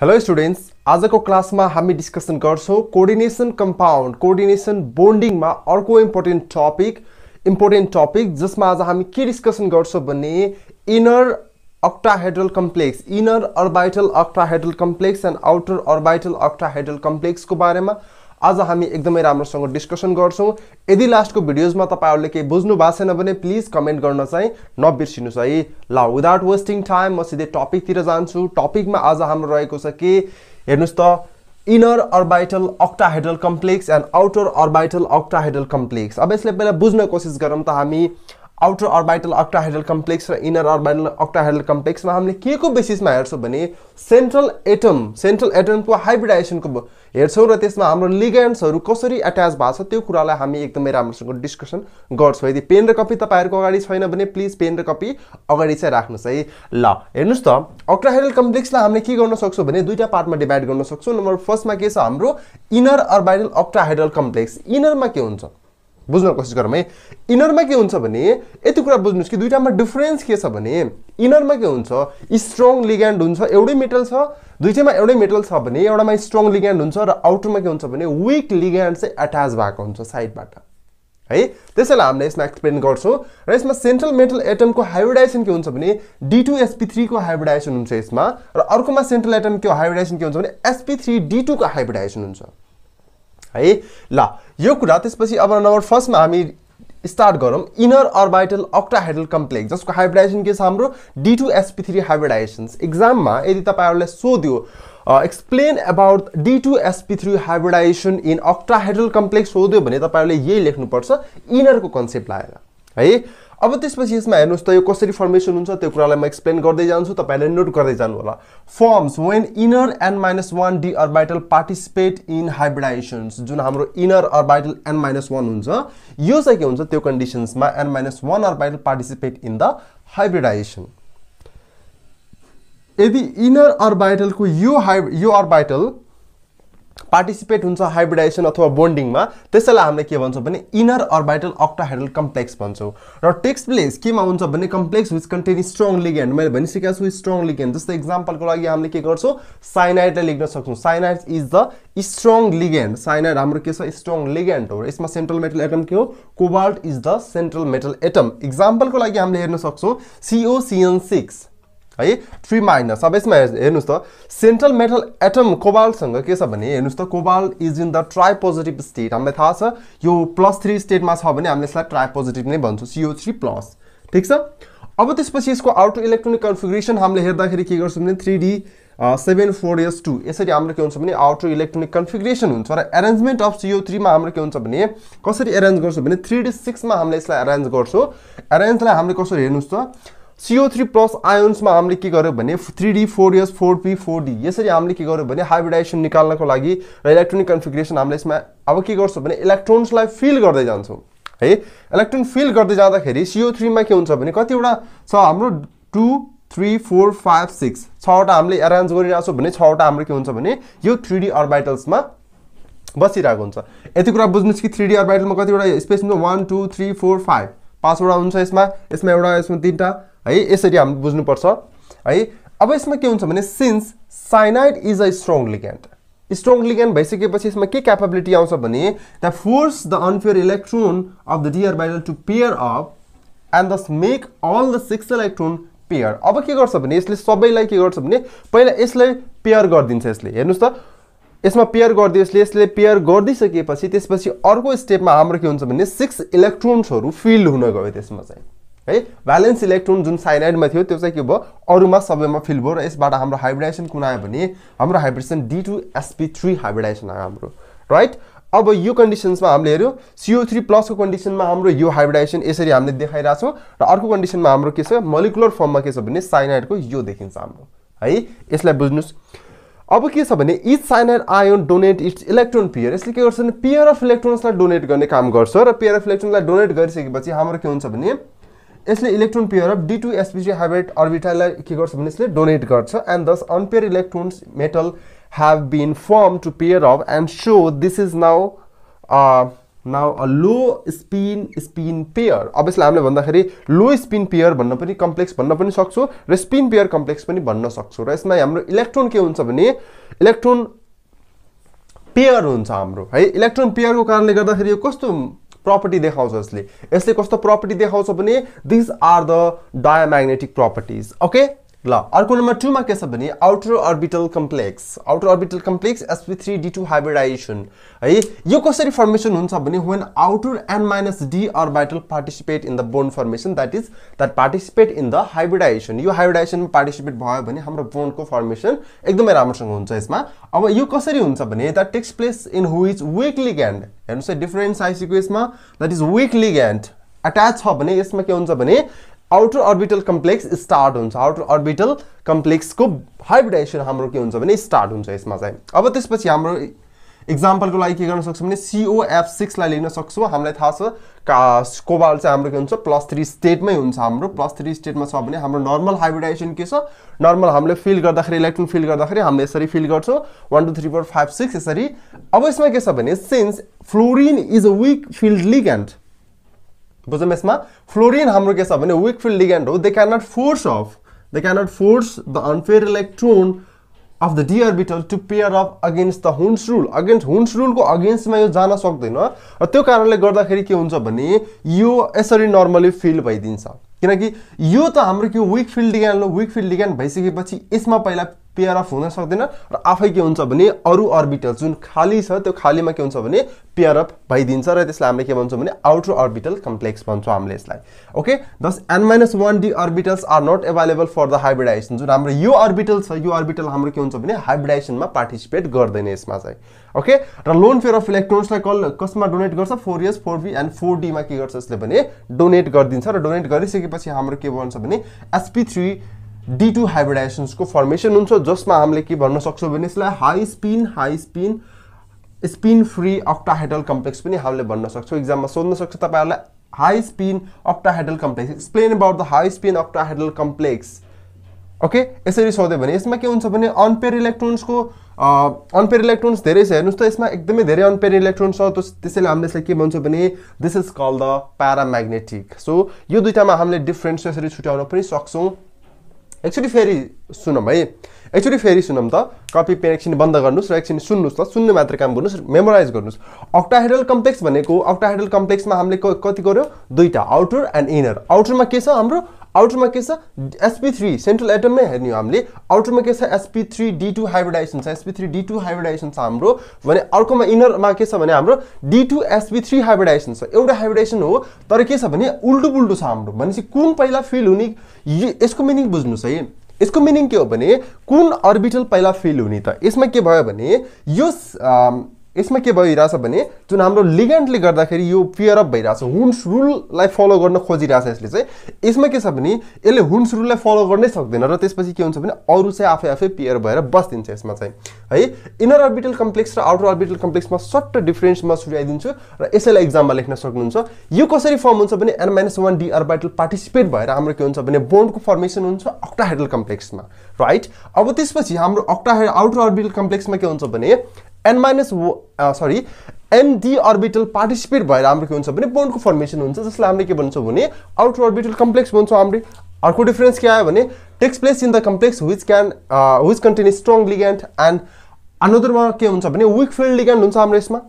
Hello students आजको क्लासमा हामी डिस्कसन गर्छौँ कोअर्डिनेसन कम्पाउन्ड कोअर्डिनेसन बोन्डिङमा अर्को इम्पोर्टेन्ट टपिक इम्पोर्टेन्ट टपिक जसमा आज हामी के डिस्कसन गर्छौँ भने inner octahedral complex inner orbital octahedral complex and outer orbital octahedral कम्प्लेक्सको बारेमा। आज हामी एकदमै राम्रोसँग डिस्कसन गर्छौँ। यदि लास्टको भिडियोजमा तपाईँहरूले केही बुझ्नु भएको छैन भने प्लिज कमेन्ट गर्न चाहिँ नबिर्सिनुहोस् है। ल विदाउट वेस्टिङ टाइम म सिधै टपिकतिर जान्छु। टपिकमा आज हाम्रो रहेको छ के? हेर्नुहोस् त inner orbital octahedral complex and outer orbital octahedral complex अब यसलाई पहिला बुझ्न कोसिस गरौँ त हामी। आउटर अर्बाइटल अक्टाहेड्रल कम्प्लेक्स र इनर अर्बाइटल अक्टाहेड्रल कम्प्लेक्समा हामीले के को बेसिसमा हेर्छौँ भने सेन्ट्रल एटम सेन्ट्रल एटमको हाइब्रिडाइजेसनको हेर्छौँ र त्यसमा हाम्रो लिगेन्ड्सहरू कसरी एट्याच भएको छ त्यो कुरालाई हामी एकदमै राम्रोसँग डिस्कसन गर्छौँ। यदि पेन र कपी तपाईँहरूको अगाडि छैन भने प्लिज पेन र कपी अगाडि चाहिँ राख्नुहोस् है। ल हेर्नुहोस् त अक्टाहेड्रल कम्प्लेक्सलाई हामीले के गर्न सक्छौँ भने दुईवटा पार्टमा डिभाइड गर्न सक्छौँ। नम्बर फर्स्टमा के छ हाम्रो इनर अर्बाइटल अक्टाहेड्रल कम्प्लेक्स इनरमा के हुन्छ? बुझ्न कोसिस गरौँ है। इनरमा के हुन्छ भने यति कुरा बुझ्नुहोस् कि दुइटामा डिफरेन्स के छ भने इनरमा के हुन्छ स्ट्रङ लिग्यान्ड हुन्छ एउटै मेटल छ दुइटैमा एउटै मेटल छ भने एउटामा स्ट्रङ लिग्यान्ड हुन्छ र आउटरमा के हुन्छ भने विक लिग्यान्ड चाहिँ एट्याच भएको हुन्छ साइडबाट। है त्यसैलाई हामीले यसमा एक्सप्लेन गर्छौँ र यसमा सेन्ट्रल मेटल एटमको हाइब्रिडाइजेसन के हुन्छ भने डी टू एसपी थ्रीको हाइब्रिडाइजेसन हुन्छ यसमा र अर्कोमा सेन्ट्रल एटमको हाइब्रिडाइजेसन के हुन्छ भने एसपी थ्री डी टूको हाइब्रिडाइजेसन हुन्छ। है। ल यो कुरा त्यसपछि अब नम्बर फर्स्टमा हामी स्टार्ट गरौँ। इनर अर्बाइटल अक्टाहाइड्रल कम्प्लेक्स जसको हाइब्रिडाइजेसन के छ हाम्रो? D two SP three hybridizations इक्जाममा यदि तपाईँहरूलाई सोध्यो explain about D two SP three hybridization in octahedral complex सोध्यो भने तपाईँहरूले यही लेख्नुपर्छ। इनरको कन्सेप्ट लाएर है? अब त्यसपछि यसमा हेर्नुहोस् त यो कसरी फर्मेसन हुन्छ त्यो कुरालाई म एक्सप्लेन गर्दै जान्छु तपाईँहरूले नोट गर्दै जानु होला forms when inner N minus one D orbital participate in hybridizations जुन हाम्रो inner orbital N minus one हुन्छ यो चाहिँ के हुन्छ त्यो कन्डिसन्समा N minus one orbital participate in the hybridization यदि इनर अर्बाइटलको यो हाइ यो अर्बाइटल पार्टिसिपेट हुन्छ हाइब्रिडाइजेसन अथवा बोन्डिङमा त्यसैलाई हामीले के भन्छौँ भने इनर अर्बाइटल अक्टाहेड्रल कम्प्लेक्स भन्छौँ। र टेक्स्ट प्लेस केमा हुन्छ भने complex which contain strong ligand. मैले भनिसकेको छु स्ट्रङ लिगेन्ड। जस्तै इक्जाम्पलको लागि हामीले के गर्छौँ? साइनाइडलाई लेख्न सक्छौँ। Cyanide is the strong ligand. Cyanide हाम्रो के छ? स्ट्रङ लिगेन्ड हो। यसमा सेन्ट्रल मेटल एटम के हो? Cobalt is the central metal atom. इक्जाम्पलको लागि हामीले हेर्न सक्छौँ। C O C N six है? थ्री माइनस अब यसमा हेर्नुहोस् त। सेन्ट्रल मेटल एटम कोबाल्टसँग के छ भने हेर्नुहोस् त cobalt is in the tri positive state हामीलाई थाहा छ यो प्लस थ्री स्टेटमा छ भने हामीले यसलाई ट्राई पोजिटिभ नै भन्छौँ सिओ थ्री प्लस ठिक छ? अब त्यसपछि यसको आउटो इलेक्ट्रोनिक कन्फिग्रेसन हामीले हेर्दाखेरि के गर्छौँ भने three D seven four S two यसरी हाम्रो के हुन्छ भने आउटर इलेक्ट्रोनिक कन्फिग्रेसन हुन्छ। र एरेन्जमेन्ट अफ सिओ थ्रीमा हाम्रो के हुन्छ भने कसरी एरेन्ज गर्छौँ भने थ्री डी सिक्समा हामीले यसलाई एरेन्ज गर्छौँ। एरेन्जलाई हामीले कसरी हेर्नुहोस् त सिओ थ्री प्लस आयोन्समा हामीले के गर्यो भने three D four S four P four D यसरी हामीले के गर्यो भने हाइब्रिडाइजेसन निकाल्नको लागि र इलेक्ट्रोनिक कन्फिग्रेसन हामीले यसमा अब के गर्छौँ भने इलेक्ट्रोन्सलाई फिल गर्दै जान्छौँ। है? इलेक्ट्रोन फिल गर्दै जाँदाखेरि सिओ थ्रीमा के हुन्छ भने कतिवटा छ हाम्रो two three four five six छवटा हामीले एरेन्ज गरिरहेको छौँ भने छवटा हाम्रो के हुन्छ भने यो थ्री डी अर्बाइटल्समा बसिरहेको हुन्छ। यति कुरा बुझ्नुहोस् कि थ्री डी अर्बाइटलमा कतिवटा स्पेस हुन्छ? One two three four five पाँचवटा हुन्छ यसमा। यसमा एउटा यसमा तिनवटा। है यसरी हामीले बुझ्नुपर्छ। है अब यसमा के हुन्छ भने since cyanide is a strong ligand strong ligand भइसकेपछि यसमा के क्यापेबिलिटी आउँछ भने the force the unpaired electron of the D orbital to pair of and thus make all the six electron pair अब के गर्छ भने यसले सबैलाई के गर्छ भने पहिला यसलाई पेयर गरिदिन्छ यसले। हेर्नुहोस् त यसमा पेयर गरिदियो यसले यसले पेयर गरिदिइसकेपछि त्यसपछि अर्को स्टेपमा हाम्रो के हुन्छ भने सिक्स इलेक्ट्रोन्सहरू फिल हुन गयो त्यसमा चाहिँ। है? भ्यालेन्स इलेक्ट्रोन जुन साइनाइडमा थियो त्यो चाहिँ के भयो? अरूमा सबैमा फिल भयो र यसबाट हाम्रो हाइब्रिडाइजेसन कुन आयो भने हाम्रो hybridization D two SP three hybridization आयो हाम्रो राइट अब यो कन्डिसन्समा हामीले हेऱ्यो सिओ थ्री प्लसको कन्डिसनमा हाम्रो यो हाइब्रिडाइजेसन यसरी हामीले देखाइरहेको छौँ र अर्को कन्डिसनमा हाम्रो के छ? मोलिकुलर फर्ममा के छ भने साइनाइडको यो देखिन्छ हाम्रो है? यसलाई बुझ्नुहोस्। अब के छ भने each cyanide ion donate its electron pair यसले के गर्छ भने पियर अफ इलेक्ट्रोन्सलाई डोनेट गर्ने काम गर्छ र पियर अफ इलेक्ट्रोनलाई डोनेट गरिसकेपछि हाम्रो के हुन्छ भने यसले electron pair of D two SPG hybrid अर्बिटाललाई के गर्छ भने यसले डोनेट गर्छ and thus unpaired electrons metal been formed to pair off and show this is now uh, now a low spin spin pair obviously हामीले भन्दाखेरि लो spin pair भन्न पनि complex भन्न पनि सक्छौँ र स्पिन पेयर कम्प्लेक्स पनि भन्न सक्छौँ। र यसमा हाम्रो इलेक्ट्रोन के हुन्छ भने इलेक्ट्रोन पेयर हुन्छ हाम्रो। है इलेक्ट्रोन पेयरको कारणले गर्दाखेरि यो कस्तो प्रपर्टी देखाउँछ यसले। यसले कस्तो प्रपर्टी देखाउँछ भने this are the diamagnetic properties okay ल अर्को नम्बर टूमा के छ भने outer orbital complex outer orbital complex SP three D two hybridization है यो कसरी फर्मेसन हुन्छ भने when outer N minus D orbital participate in the bond formation that is that participate in the hybridization यो हाइब्रिडाइजेसनमा पार्टिसिपेट भयो भने हाम्रो बोन्डको फर्मेसन एकदमै राम्रोसँग हुन्छ यसमा। अब यो कसरी हुन्छ भने that takes place in is weak ligand हेर्नुहोस् है डिफरेन्स आइसक्यो यसमा that is weak ligand attach छ भने यसमा के हुन्छ भने आउटर अर्बिटल कम्प्लेक्स स्टार्ट हुन्छ. आउटर अर्बिटल कम्प्लेक्सको हाइब्रिडेसन हाम्रो के हुन्छ भने स्टार्ट हुन्छ यसमा चाहिँ. अब त्यसपछि हाम्रो इक्जाम्पलको लागि के गर्न सक्छौँ भने सिओएफ सिक्सलाई लिन सक्छौँ। हामीलाई थाहा छ का कोबाल चाहिँ हाम्रो के हुन्छ? प्लस थ्री स्टेटमै हुन्छ हाम्रो। प्लस थ्री स्टेटमा छ भने हाम्रो नर्मल हाइब्रिडाइजेसन के छ? नर्मल हामीले फिल गर्दाखेरि इलेक्ट्रोन फिल गर्दाखेरि हामीले यसरी फिल गर्छौँ। One two three four five six यसरी। अब यसमा के छ भने since fluorine is a weak field ligand बुझौँ यसमा फ्लोरिन हाम्रो के छ भने विक फिल्ड लिगेन्ड हो they can not force of they can not force the unpaired electron of the D orbital to pair of against the Hund's rule against Hund's रुलको अगेन्स्टमा यो जान सक्दैन। र त्यो कारणले गर्दाखेरि के हुन्छ भने यो यसरी नर्मली फिल भइदिन्छ। किनकि यो त हाम्रो के विक फिल्ड लिग्यान्ड हो। विक फिल्ड लिग्यान्ड भइसकेपछि यसमा पहिला पेयर अफ हुन सक्दैन र आफै के हुन्छ भने अरू अर्बिटल जुन खाली छ त्यो खालीमा के हुन्छ भने पेयर अफ भइदिन्छ र त्यसलाई हामीले के भन्छौँ भने आउटर अर्बिटल कम्प्लेक्स भन्छौँ हामीले यसलाई। Okay? Thus N minus one D orbitals are not available for the hybridization जुन हाम्रो यो अर्बिटल छ यो अर्बिटल हाम्रो के हुन्छ भने हाइब्रिडाइजेसनमा पार्टिसिपेट गर्दैन यसमा चाहिँ। ओके? र लोन फेयर अफ इलेक्ट्रोन्सलाई कल कसमा डोनेट गर्छ? Four S four P and four डीमा के गर्छ? यसले भने डोनेट गरिदिन्छ र डोनेट गरिसकेपछि हाम्रो के भन्छ भने एसपी थ्री डी टू हाइब्रिडाइजेसन्सको फर्मेसन हुन्छ जसमा हामीले के भन्न सक्छौँ भने यसलाई high spin high spin spin free octahedral complex पनि हामीले भन्न सक्छौँ। इक्जाममा सोध्न सक्छ तपाईँहरूलाई high spin octahedral complex explain about the high spin octahedral complex okay यसरी सोध्यो भने यसमा के हुन्छ भने अनपेयर इलेक्ट्रोन्सको अनपेयर इलेक्ट्रोन्स धेरै छ। हेर्नुहोस् त यसमा एकदमै धेरै अनपेयर इलेक्ट्रोन्स छ। त्यसैले हामीले यसलाई के भन्छौँ भने this is call the paramagnetic so यो दुइटामा हामीले डिफ्रेन्स यसरी छुट्याउन पनि सक्छौँ। एक्चुली फेरि सुनौँ है। एक्चुली फेरि सुनौँ त। कपी पेन एकछिन बन्द गर्नुहोस् र एकछिन सुन्नुहोस् त सुन्ने मात्र काम गर्नुहोस् मेमोराइज गर्नुहोस्। अक्टाहेडल कम्प्लेक्स भनेको अक्टाहेडल कम्प्लेक्समा हामीले कति गर्यो? दुईवटा आउटर एन्ड इनर आउटरमा के छ हाम्रो? आउटरमा के छ? एसपी थ्री सेन्ट्रल एटममै हेर्ने हो हामीले। आउटरमा के छ? SP three D two hybridization छ। SP three D two hybridization छ हाम्रो। भने अर्कोमा इनरमा के छ भने हाम्रो? D two SP three hybridization छ। एउटा हाइब्रिडाइजेसन हो तर के छ भने उल्टो पुल्टो छ हाम्रो। भनेपछि कुन पहिला फिल हुने? यसको मिनिङ बुझ्नुहोस् है। यसको मिनिङ के हो भने कुन अर्बिटल पहिला फिल हुने त? यसमा के भयो भने यो यसमा के भइरहेछ भने जुन हाम्रो लिगेन्टले गर्दाखेरि यो पियर अप भइरहेछ हुन्स रुललाई फलो गर्न खोजिरहेछ यसले चाहिँ यसमा के छ भने यसले हुन्स रुललाई फलो गर्नै सक्दैन र त्यसपछि के हुन्छ भने अरू चाहिँ आफै आफै पियर भएर बस्दिन्छ यसमा चाहिँ। है इनर अर्बिटल कम्प्लेक्स र आउटर अर्बिटल कम्प्लेक्समा सट्ट डिफ्रेन्स म छुट्याइदिन्छु र यसैलाई इक्जाममा लेख्न सक्नुहुन्छ। यो कसरी फर्म हुन्छ भने N minus one D orbital participate भएर हाम्रो के हुन्छ भने बोन्डको फर्मेसन हुन्छ अक्टाहेडल कम्प्लेक्समा राइट अब त्यसपछि हाम्रो अक्टाहेड आउटर अर्बिटल कम्प्लेक्समा के हुन्छ भने N minus sorry N D orbital participate भएर हाम्रो के हुन्छ भने बोन्डको फर्मेसन हुन्छ जसलाई हामीले के भन्छौँ भने आउटर अर्बिटल कम्प्लेक्स भन्छौँ हामीले अर्को डिफरेन्स के आयो भने takes place in the complex which can which contain strong ligand and अनदरमा के हुन्छ भने विक फिल्ड लिग्यान्ड हुन्छ हाम्रो यसमा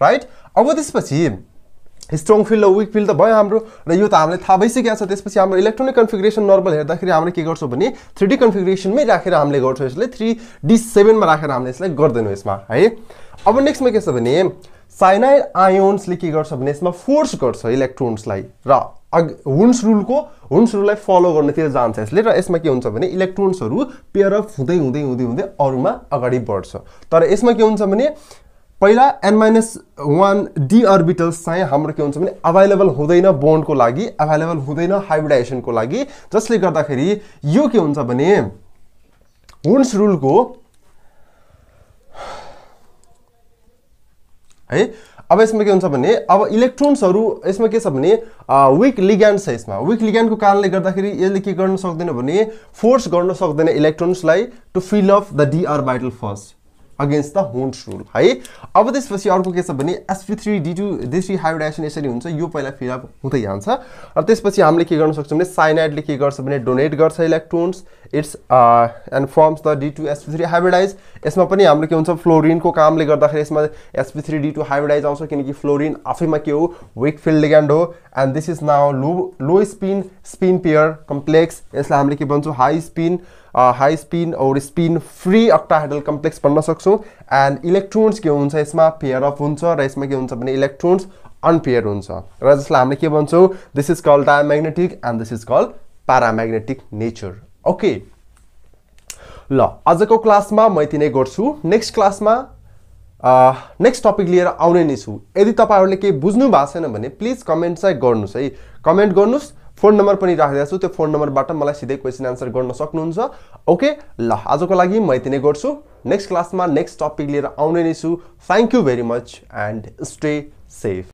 राइट अब त्यसपछि स्ट्रङ फिल्ड र विक फिल्ड त भयो हाम्रो र यो त हामीलाई थाहा भइसकेको छ। त्यसपछि हाम्रो इलेक्ट्रोनिक कन्फिग्रेसन नर्मल हेर्दाखेरि हामीले के गर्छौँ भने थ्री डी कन्फिग्रेसनमै राखेर हामीले गर्छौँ यसलाई थ्री डी सेभेनमा राखेर हामीले यसलाई गर्दैनौँ यसमा है? अब नेक्स्टमा के छ भने साइनाइड आयोन्सले के गर्छ भने यसमा फोर्स गर्छ इलेक्ट्रोन्सलाई र अघि हुन्स रुलको हुन्स रुललाई फलो गर्नेतिर जान्छ यसले र यसमा के हुन्छ भने इलेक्ट्रोन्सहरू पेयर अफ हुँदै हुँदै हुँदै हुँदै अरूमा अगाडि बढ्छ। तर यसमा के हुन्छ भने पहिला N minus one D orbitals चाहिँ हाम्रो के हुन्छ भने अभाइलेबल हुँदैन बोन्डको लागि अभाइलेबल हुँदैन हाइब्रिडाइजेसनको लागि। जसले गर्दाखेरि यो के हुन्छ भने हुन्स रुलको है अब यसमा के हुन्छ भने अब इलेक्ट्रोन्सहरू यसमा के छ भने विक लिग्यान्ड छ यसमा। विक लिग्यान्डको कारणले गर्दाखेरि यसले के गर्न सक्दैन भने फोर्स गर्न सक्दैन इलेक्ट्रोन्सलाई to fill of the D orbital first against the Hund's rule है? अब त्यसपछि अर्को के छ भने SP three D two D three hybridization यसरी हुन्छ। यो पहिला फिलअप हुँदै जान्छ। र त्यसपछि हामीले के गर्न सक्छौँ भने साइनाइडले के गर्छ भने डोनेट गर्छ electrons its and forms the D two SP three hybridize यसमा पनि हाम्रो के हुन्छ फ्लोरिनको कामले गर्दाखेरि यसमा SP three D two hybridize आउँछ किनकि फ्लोरिन आफैमा के हो? विक फिल्ड लिग्यान्ड हो। And this is now low low spin spin pair complex यसलाई हामीले के भन्छौँ? High spin high spin or spin free octahedral complex भन्न सक्छौँ। एन्ड इलेक्ट्रोन्स के हुन्छ यसमा पेयर अफ हुन्छ र यसमा के हुन्छ भने इलेक्ट्रोन्स अनपेयर हुन्छ। र जसलाई हामीले के भन्छौँ? This is call diamagnetic and this is call paramagnetic nature okay ल आजको क्लासमा म यति नै गर्छु। नेक्स्ट क्लासमा नेक्स्ट टपिक लिएर आउने नै छु। यदि तपाईँहरूले केही बुझ्नु भएको छैन भने प्लिज कमेन्ट चाहिँ गर्नुहोस् है। कमेन्ट गर्नुहोस्। फोन नम्बर पनि राखिदिएको छु। त्यो फोन नम्बरबाट मलाई सिधै क्वेसन एन्सर गर्न सक्नुहुन्छ। ओके ल आजको लागि म यति नै गर्छु। नेक्स्ट क्लासमा नेक्स्ट टपिक लिएर आउने नै छु। Thank you very much and stay safe